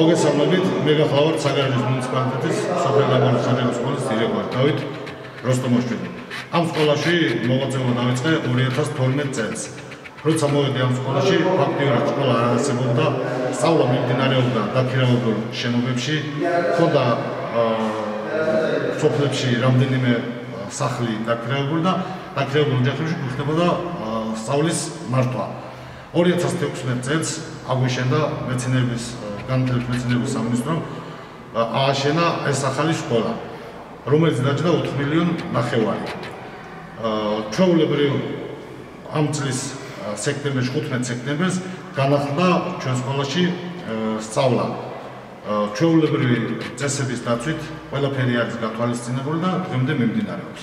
მოგესალმებით, მე გახლავართ საგარეჯოს მუნიციპალიტეტის სოფელ-დაბალო საჯარო სკოლის დირექტორი დავით როსტომოშვილი. ამ სკოლაში მოღვაწეობა დაიწყე 2012 წელს. როცა მოვედი ამ სკოლაში, ფაქტიურად სკოლა არ არსებობდა, სწავლა მიმდინარეობდა დაქირავებულ შენობებში, ხოდა სოფლებში რამდენიმე სახლი დაქირავებული და დაქირავებულ ოჯახებში გვხდებოდა სწავლის მართვა. 2016 წელს აგვიშენდა მეცნიერების განათლების მეცნიერების სამინისტრომ ააშენა ეს ახალი სკოლა, რომელიც დაჯდა 4 მილიონ ნახევარი. ჩვეულებრივ ამ წლის სექტემბერში 15 სექტემბერს განახლდა ჩვენ სკოლაში სწავლა. ჩვეულებრივი წესების დაცვით ყველაფერი არის გათვალისწინებული და დღემდე მიმდინარეობს.